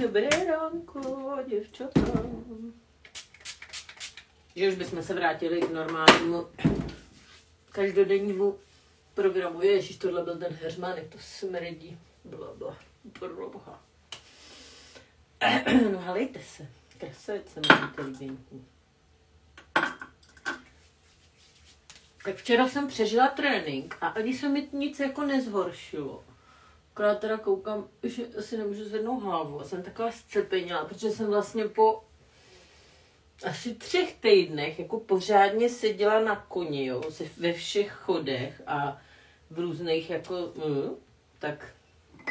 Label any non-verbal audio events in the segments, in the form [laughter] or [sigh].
Dobré ránko, děvčata. Že už bychom se vrátili k normálnímu každodennímu programu. Ježíš, tohle byl ten hermánek, to smrdí. Blabla. Proboha. [clears throat] No halejte se. Krasavice mám inteligentní. Tak včera jsem přežila trénink a ani se mi nic jako nezhoršilo. Akorát teda koukám, že si nemůžu zvednout hlavu a jsem taková scepenila, protože jsem vlastně po asi třech týdnech jako pořádně seděla na koni, jo, ve všech chodech a v různých jako, mm, tak,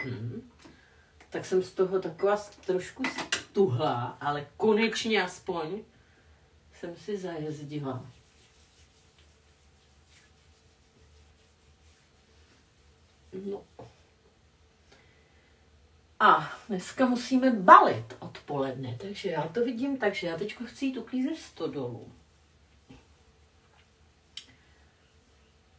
mm, tak jsem z toho taková trošku stuhlá, ale konečně aspoň jsem si zajezdila. No. A dneska musíme balit odpoledne, takže já to vidím, takže já teď chci jít uklízet stodolu.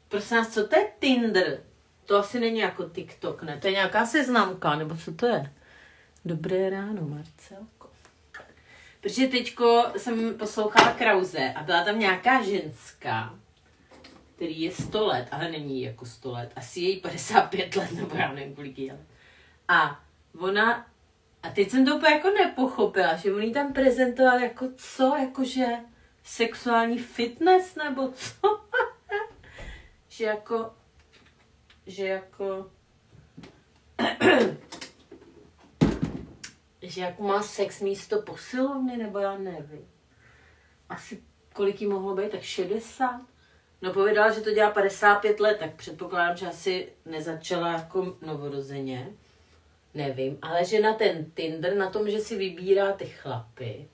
Prosím vás, co to je Tinder? To asi není jako TikTok, ne? To je nějaká seznamka, nebo co to je? Dobré ráno, Marcelko. Protože teďko jsem poslouchala Krause a byla tam nějaká ženská, který je 100 let, ale není jako 100 let, asi je jí 55 let, nebo já nevím, kolik je. A ona, a teď jsem to úplně jako nepochopila, že on tam prezentoval jako co, jakože sexuální fitness, nebo co? [laughs] že jako, že jako, [clears throat] že jako má sex místo posilovny, nebo já nevím. Asi kolik jí mohlo být, tak 60? No povedala, že to dělá 55 let, tak předpokládám, že asi nezačala jako novorozeně. Nevím, ale že na ten Tinder, na tom, že si vybírá ty chlapy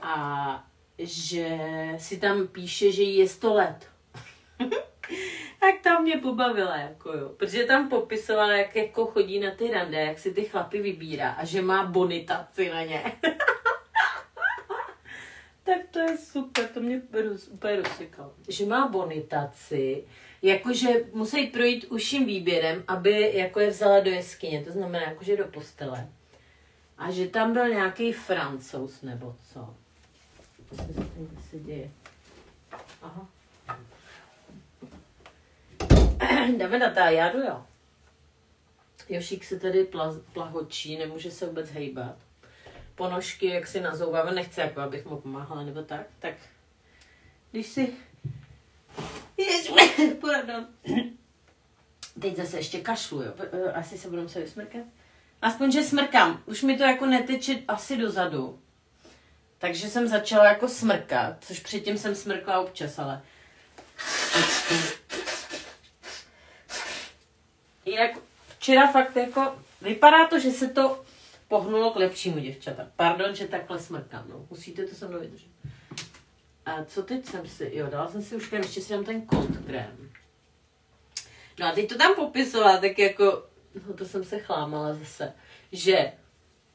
a že si tam píše, že jí je 100 let. [laughs] tak tam mě pobavila, jako jo. Protože tam popisovala, jak jako chodí na ty rande, jak si ty chlapy vybírá a že má bonitaci na ně. [laughs] tak to je super, to mě úplně rozsekalo. Že má bonitaci, jakože musí projít užším výběrem, aby jako je vzala do jeskyně, to znamená jakože do postele. A že tam byl nějaký francouz nebo co. Co se děje? Aha. [clears throat] Dáme na ta, já jo. Jošík se tady pla, plahočí, nemůže se vůbec hejbat. Ponožky, jak si nazouváme, nechce, jako abych mu pomáhala, nebo tak, tak když si... [laughs] Pardon. Teď zase ještě kašlu, jo. Asi se budu se vysmrkat. Aspoň, že smrkám. Už mi to jako neteče asi dozadu. Takže jsem začala jako smrkat, což předtím jsem smrkla občas, ale... Jinak včera fakt jako, vypadá to, že se to pohnulo k lepšímu děvčata. Pardon, že takhle smrkám, no. Musíte to se mnou vydržet. A co teď jsem si, jo, dala jsem si už krém, ještě si dám ten cold krém. No a teď to tam popisovala, tak jako, no to jsem se chlámala zase, že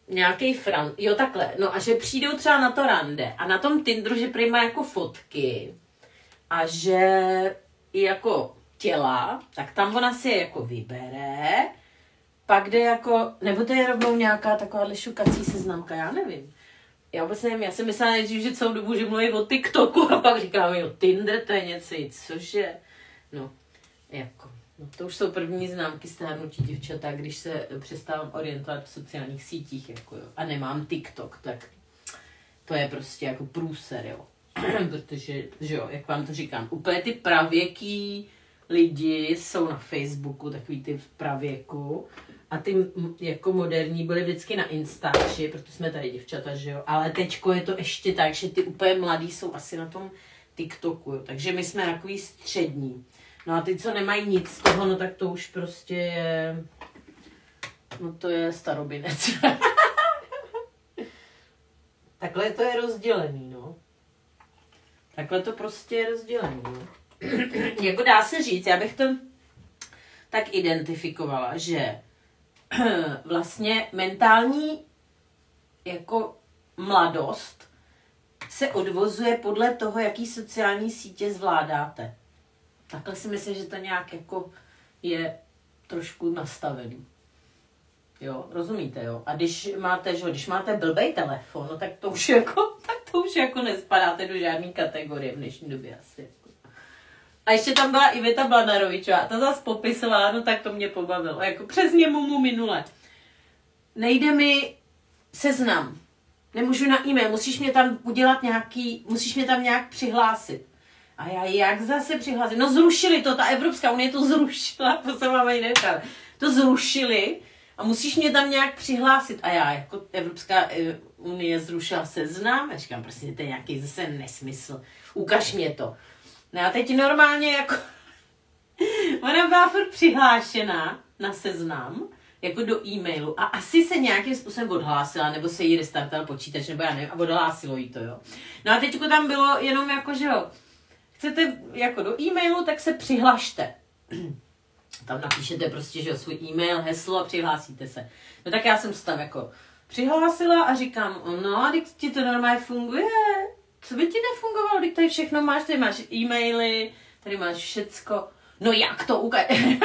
nějaký fran, jo takhle, no a že přijdou třeba na to rande a na tom Tinderu, že prý má jako fotky a že jako těla, tak tam ona si je jako vybere, pak jde jako, nebo to je rovnou nějaká taková šukací seznamka, já nevím. Já vůbec nevím, já jsem myslela nejdřív, že celou dobu, že mluví o TikToku a pak říkám, jo, Tinder to je něco, cože, no, jako, no to už jsou první známky stárnutí děvčata, když se přestávám orientovat v sociálních sítích, jako jo, a nemám TikTok, tak to je prostě jako průser, jo. [clears throat] Protože, že jo, jak vám to říkám, úplně ty pravěký lidi jsou na Facebooku, takový ty v pravěku, a ty jako moderní byly vždycky na Instači, protože jsme tady děvčata, že jo. Ale teďko je to ještě tak, že ty úplně mladí jsou asi na tom TikToku, jo. Takže my jsme takový střední. No a ty, co nemají nic z toho, no tak to už prostě je... No to je starobinec. [laughs] Takhle to je rozdělený, no. Takhle to prostě je rozdělený, no. [clears throat] jako dá se říct, já bych to tak identifikovala, že [clears throat] vlastně mentální jako mladost se odvozuje podle toho, jaký sociální sítě zvládáte. Takhle si myslím, že to nějak jako je trošku nastavený. Jo, rozumíte, jo? A když máte, že, když máte blbej telefon, no tak to už [laughs] jako, tak to už jako nespadáte do žádné kategorie v dnešní době asi. A ještě tam byla Iveta Blanarovičová, ta zase popisovala, no tak to mě pobavilo, jako přesně mu minule. Nejde mi seznam, nemůžu na e-mail, musíš mě tam udělat nějaký, musíš mě tam nějak přihlásit. A já jak zase přihlásit? No zrušili to, ta Evropská unie to zrušila, [laughs] to se vám ani. To zrušili a musíš mě tam nějak přihlásit. A já jako Evropská eh, unie zrušila seznam, já říkám, prostě to je nějaký zase nesmysl, ukaž mě to. No a teď normálně jako, [laughs] ona byla furt přihlášená na seznam, jako do e-mailu a asi se nějakým způsobem odhlásila, nebo se jí restartoval počítač, nebo já nevím, a odhlásilo jí to, jo. No a teď tam bylo jenom jako, že jo, chcete jako do e-mailu, tak se přihlašte. [clears throat] Tam napíšete prostě, že jo, svůj e-mail, heslo a přihlásíte se. No tak já jsem se tam jako přihlásila a říkám, no a teď ti to normálně funguje, co by ti nefungovalo, teď tady všechno máš, tady máš e-maily, tady máš všecko. No jak to ukáže?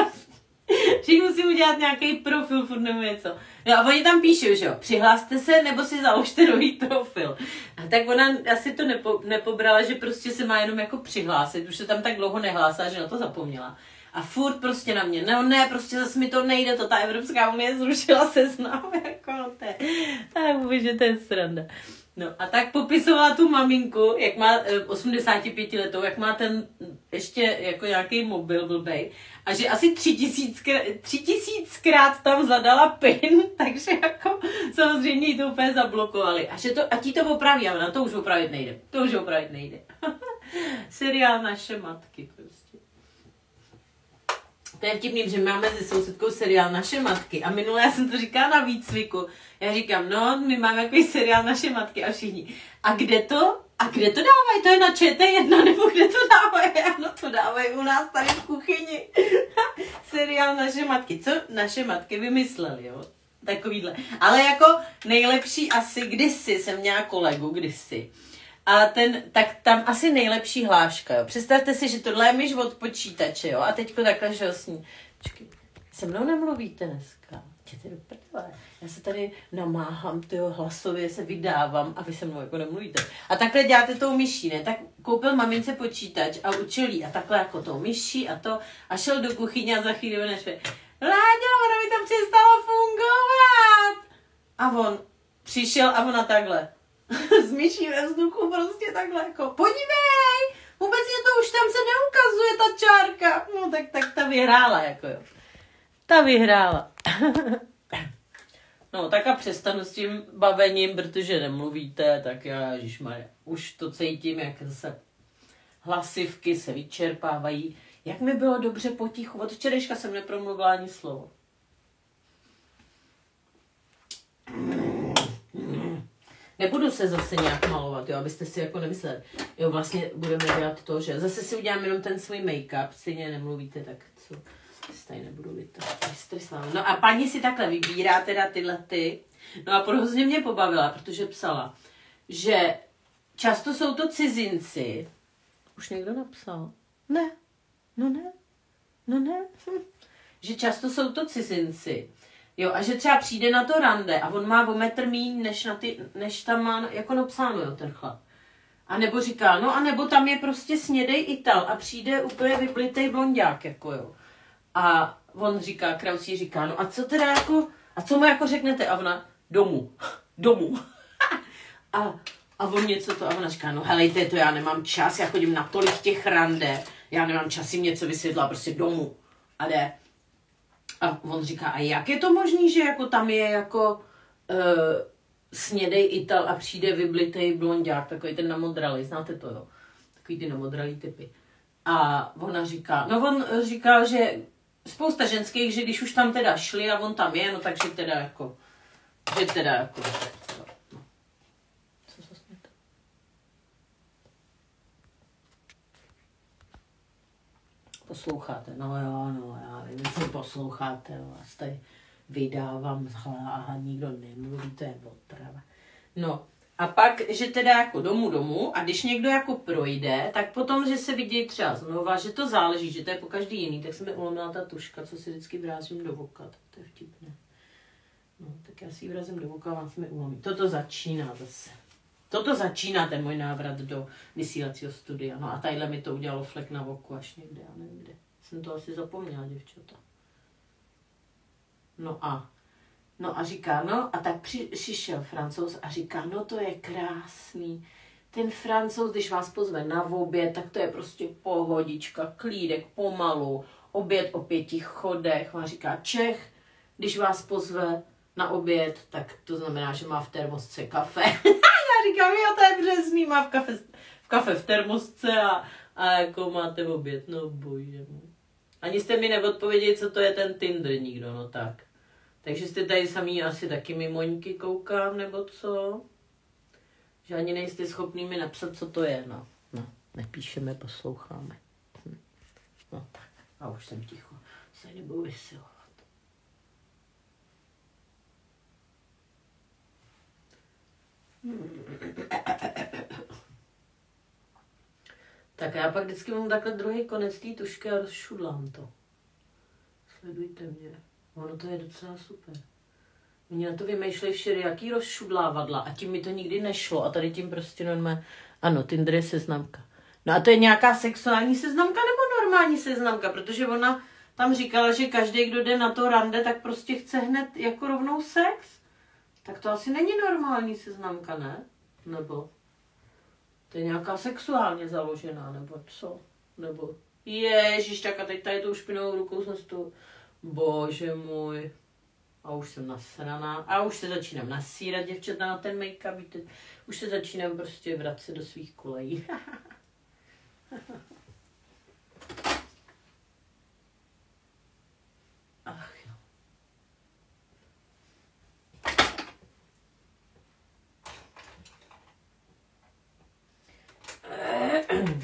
že musím udělat nějaký profil, furt nebo něco. No a oni tam píšou, že jo, přihláste se nebo si založte nový profil. A tak ona asi to nepo, nepobrala, že prostě se má jenom jako přihlásit, už se tam tak dlouho nehlásila, že na to zapomněla. A furt prostě na mě, no ne, prostě zase mi to nejde, to ta Evropská unie zrušila seznam, [laughs] jako no to je, tak vůbec, to je sranda. No a tak popisovala tu maminku, jak má 85 eh, letou, jak má ten ještě jako nějaký mobil blbej a že asi tři, tisíckrát, tři tisíckrát tam zadala pin, [laughs] takže jako samozřejmě jí to úplně zablokovali. A, že to, a ti to opraví, ale na to už opravit nejde. To už opravit nejde. [laughs] Seriál naše matky prostě. To je vtipný, že máme se sousedkou seriál Naše matky a minule já jsem to říkala na výcviku. Já říkám, no, my máme takový seriál Naše matky a všichni. A kde to? A kde to dávají? To je na ČT1 [laughs] nebo kde to dávají? Ano, to dávají u nás tady v kuchyni. [laughs] seriál Naše matky. Co naše matky vymysleli, jo? Takovýhle. Ale jako nejlepší asi kdysi jsem měla kolegu, kdysi. A ten, tak tam asi nejlepší hláška, jo. Představte si, že tohle je myš od počítače, jo. A teďko takhle, že s ní. Počkej, se mnou nemluvíte dneska. Jděte do prdele. Já se tady namáhám, ty hlasově se vydávám a vy se mnou jako nemluvíte. A takhle děláte tou myší, ne? Tak koupil mamince počítač a učil jí a takhle jako tou myší a to a šel do kuchyně a za chvíli nešve. Láďo, ono mi tam přestalo fungovat. A on přišel a ona takhle. [laughs] S myší ve vzduchu prostě takhle jako, podívej, vůbec je to už tam se neukazuje ta čárka. No tak, tak ta vyhrála jako jo. Ta vyhrála. [laughs] No, tak a přestanu s tím bavením, protože nemluvíte, tak já, ježišmarja, už to cítím, jak se hlasivky se vyčerpávají. Jak mi bylo dobře potichu. Od včerejška jsem nepromluvila ani slovo. Nebudu se zase nějak malovat, jo, abyste si jako nemysleli. Jo, vlastně budeme dělat to, že zase si udělám jenom ten svůj make-up, stejně nemluvíte, tak co tady nebudu vytáhat. No a paní si takhle vybírá teda tyhle ty. No a hrozně mě pobavila, protože psala, že často jsou to cizinci. Už někdo napsal? Ne. No ne. No ne. Hm. Že často jsou to cizinci. Jo, a že třeba přijde na to rande a on má o metr míň, než, na ty, než tam má jako napsáno, jo, ten chlap. A nebo říká, no a nebo tam je prostě snědej Ital a přijde úplně vyblitej blondák, jako jo. A on říká, Krausí říká, no a co teda jako, a co mu jako řeknete? A ona, domů, domů. [laughs] a, a on něco to, a ona říká, no helejte, to já nemám čas, já chodím na tolik těch rande, já nemám čas jim něco vysvětlat, prostě domů. A jde. A on říká, a jak je to možný, že jako tam je jako uh, snědej Ital a přijde vyblitej blondák, takový ten namodralý, znáte to, jo? Takový ty namodralý typy. A ona říká, no on říkal, že spousta ženských, že když už tam teda šli a on tam je, no takže teda jako, že teda jako, no. Posloucháte, no jo, no já vím, jestli posloucháte, vás tady vydávám a nikdo nemluví, to je otrava. No, a pak, že teda jako domů domů a když někdo jako projde, tak potom, že se vidí třeba znova, že to záleží, že to je po každý jiný, tak se mi ulomila ta tuška, co si vždycky vrázím do voka, tak to je vtipné. Já si ji vrazím do voka a vám se mi ulomí. Toto začíná zase. Toto začíná ten můj návrat do vysílacího studia. No a tadyhle mi to udělalo flek na voku až někde, já nevím kde. Jsem to asi zapomněla, děvčata. No a No a říká, no a tak při, přišel francouz a říká, no to je krásný. Ten francouz, když vás pozve na oběd, tak to je prostě pohodička, klídek, pomalu, oběd o pěti chodech. A říká, Čech, když vás pozve na oběd, tak to znamená, že má v termosce kafe. [laughs] Já říkám, jo, to je březný, má v kafe, v kafe v termosce a, a jako máte oběd. No bože Ani jste mi neodpověděli, co to je ten Tinder nikdo, no tak. Takže jste tady samý asi taky mimoňky koukám, nebo co? Že ani nejste schopný mi napsat, co to je, no. No, nepíšeme, posloucháme. Hm. No tak, a už jsem ticho. Se nebudu vysilovat. Tak já pak vždycky mám takhle druhý konec té tušky a rozšudlám to. Sledujte mě. Ono to je docela super. Oni na to vymýšlejí jaký rozšudlávadla a tím mi to nikdy nešlo a tady tím prostě normálně, ano, Tinder je seznamka. No a to je nějaká sexuální seznamka nebo normální seznamka, protože ona tam říkala, že každý, kdo jde na to rande, tak prostě chce hned jako rovnou sex. Tak to asi není normální seznamka, ne? Nebo to je nějaká sexuálně založená, nebo co? Nebo ježiš, tak a teď tady tou špinovou rukou jsem to Bože můj. A už jsem nasraná. A už se začínám nasírat děvčata na ten make-up. Už se začínám prostě vracet do svých kolejí. [laughs] Ach jo. [clears throat]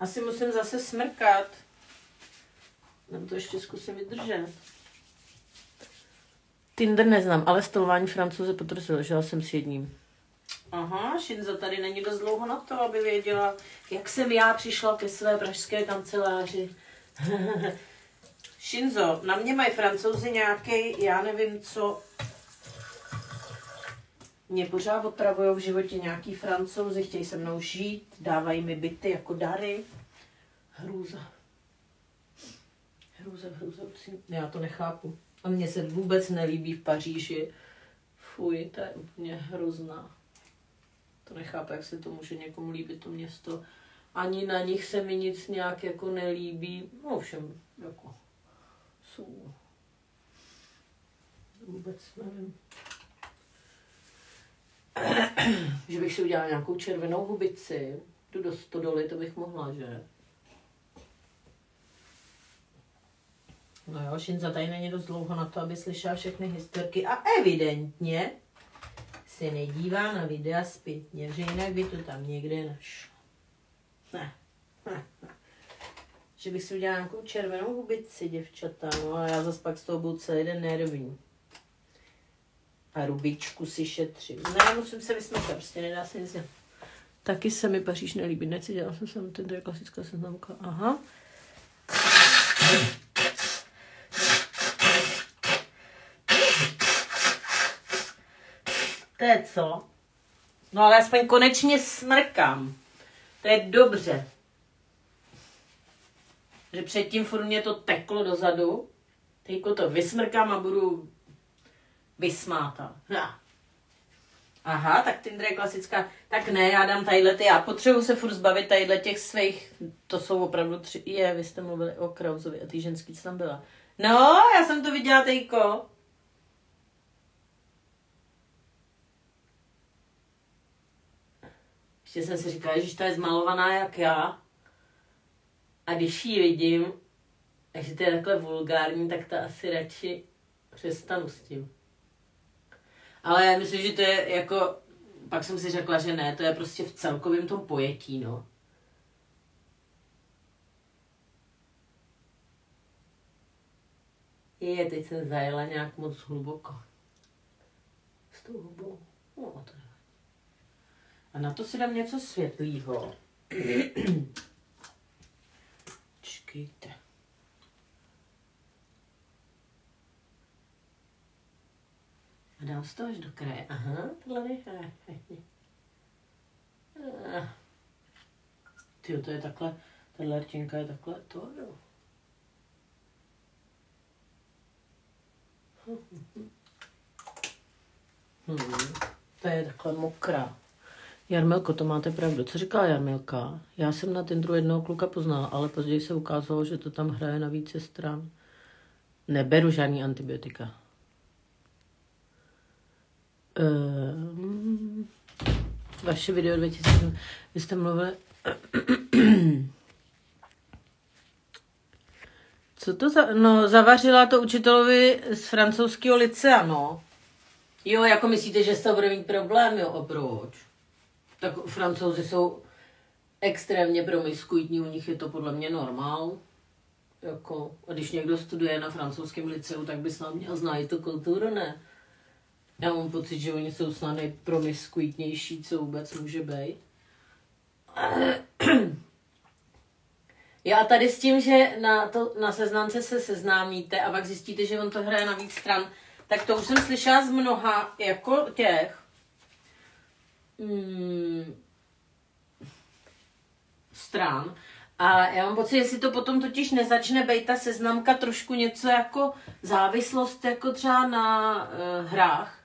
Asi musím zase smrkat. Nebo to ještě zkusím vydržet. Tinder neznám, ale stolování francouze potvrdil, že jsem s jedním. Aha, Shinzo tady není dost dlouho na to, aby věděla, jak jsem já přišla ke své pražské kanceláři. [laughs] Shinzo, na mě mají francouzi nějaký, já nevím co, mě pořád otravují v životě nějaký francouzi, chtějí se mnou žít, dávají mi byty jako dary. Hrůza. Hrůza, hrůza, já to nechápu. A mně se vůbec nelíbí v Paříži. Fuj, to je úplně hrozná. To nechápu, jak se to může někomu líbit, to město. Ani na nich se mi nic nějak jako nelíbí. No všem, jako jsou. Vůbec nevím. že bych si udělala nějakou červenou hubici, jdu do stodoly, to bych mohla, že? No jo, Šinza tady není dost dlouho na to, aby slyšela všechny historky a evidentně se nedívá na videa zpětně, že jinak by to tam někde našel. Ne. [laughs] Že bych si udělala nějakou červenou hubici, děvčata, no a já zase pak z toho budu celý den nervní. A rubičku si šetřím. Ne, musím se vysmrkat, prostě nedá se nic dělat. Taky se mi Paříž nelíbí, necítila jsem se, to je klasická seznamka. Aha. To je co? No ale aspoň konečně smrkám. To je dobře. Že předtím furt mě to teklo dozadu. Teďko to vysmrkám a budu vysmáta. Ja. Aha, tak Tinder je klasická. Tak ne, já dám tadyhle ty. Já potřebuji se furt zbavit tadyhle těch svých. To jsou opravdu tři. Je, vy jste mluvili o Krauzovi a ty ženský, co tam byla. No, já jsem to viděla tejko. Ještě jsem si říkala, že ta je zmalovaná jak já. A když ji vidím, takže to je takhle vulgární, tak to asi radši přestanu s tím. Ale já myslím, že to je jako, pak jsem si řekla, že ne, to je prostě v celkovém tom pojetí, no. Je, teď jsem zajela nějak moc hluboko. S tou hubou. A na to si dám něco světlýho. [clears throat] Čekejte. nás to až do kraje. Aha, tohle nechá. [laughs] Ty to je takhle, tahle rtěnka je takhle, to jo. [laughs] Hmm, to je takhle mokrá. Jarmilko, to máte pravdu. Co říká Jarmilka? Já jsem na Tinderu jednoho kluka poznala, ale později se ukázalo, že to tam hraje na více stran. Neberu žádný antibiotika. Um, vaše video 2000, vy jste mluvili... [clears throat] Co to za... No, zavařila to učitelovi z francouzského licea, no. Jo, jako myslíte, že to bude mít problém, jo, proč? Tak francouzi jsou extrémně promiskuitní, u nich je to podle mě normál. Jako, a když někdo studuje na francouzském liceu, tak by snad měl znát tu kulturu, ne? Já mám pocit, že oni jsou snad nejpromiskuitnější, co vůbec může být. [clears throat] Já tady s tím, že na, to, na seznamce se seznámíte a pak zjistíte, že on to hraje na víc stran, tak to už jsem slyšela z mnoha jako těch hmm, stran. A já mám pocit, jestli to potom totiž nezačne být ta seznamka trošku něco jako závislost, jako třeba na uh, hrách.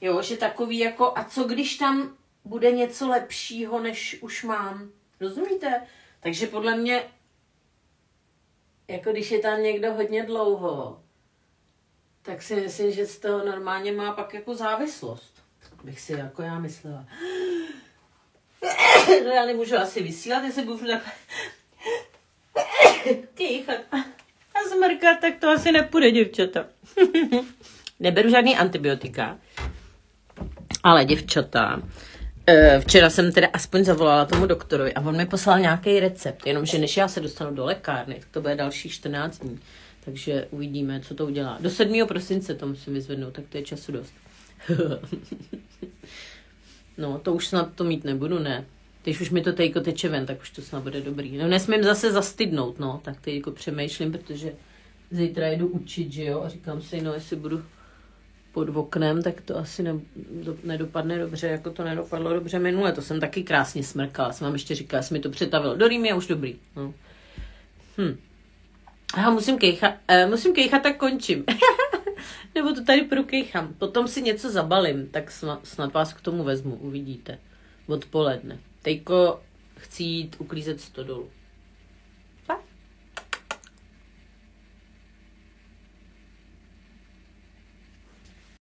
Jo, že takový jako, a co když tam bude něco lepšího, než už mám. Rozumíte? Takže podle mě, jako když je tam někdo hodně dlouho, tak si myslím, že z toho normálně má pak jako závislost. Bych si jako já myslela. No já nemůžu asi vysílat, jestli budu takhle kýchat a zmrkat, tak to asi nepůjde, děvčata. [laughs] Neberu žádný antibiotika, ale děvčata, eh, Včera jsem teda aspoň zavolala tomu doktorovi a on mi poslal nějaký recept, jenomže než já se dostanu do lékárny, tak to bude další 14 dní. Takže uvidíme, co to udělá. Do 7. prosince to musím vyzvednout, tak to je času dost. [laughs] no, to už snad to mít nebudu, ne. Když už mi to tejko teče ven, tak už to snad bude dobrý. No nesmím zase zastydnout, no, tak teď jako přemýšlím, protože zítra jedu učit, že jo, a říkám si, no jestli budu pod oknem, tak to asi ne, do, nedopadne dobře, jako to nedopadlo dobře minule. To jsem taky krásně smrkala. Jsem vám ještě říkala, jsem mi to přetavilo. Do je už dobrý. No. Hm. Aha, musím kejchat, uh, musím kejchat, tak končím. [laughs] Nebo to tady prokejchám. Potom si něco zabalím, tak snad, snad vás k tomu vezmu, uvidíte. Odpoledne. Tejko chci jít uklízet stodolu.